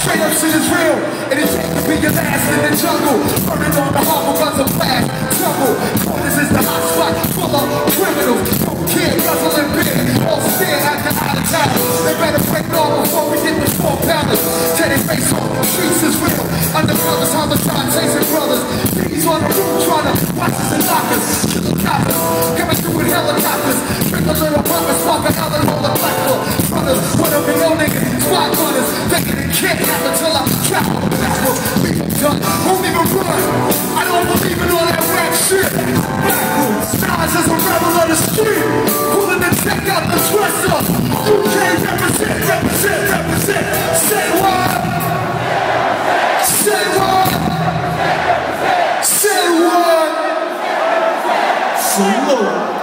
Straight up shit is real, and it takes to be your last in the jungle. Burning on the harbor guns of blast. Off before we hit the four pounders. Teddy face on the streets is real. Undercovers, homicide, chasing brothers. Thieves on the roof trying to watch us and lock us. Coppers, coming through with helicopters. Bring a little bumpers, smoking out and roll the black. Brothers, what up, yo niggas, spot runners. Thinking it can't happen till I trap on the back book. We done, won't even run. I don't 俗了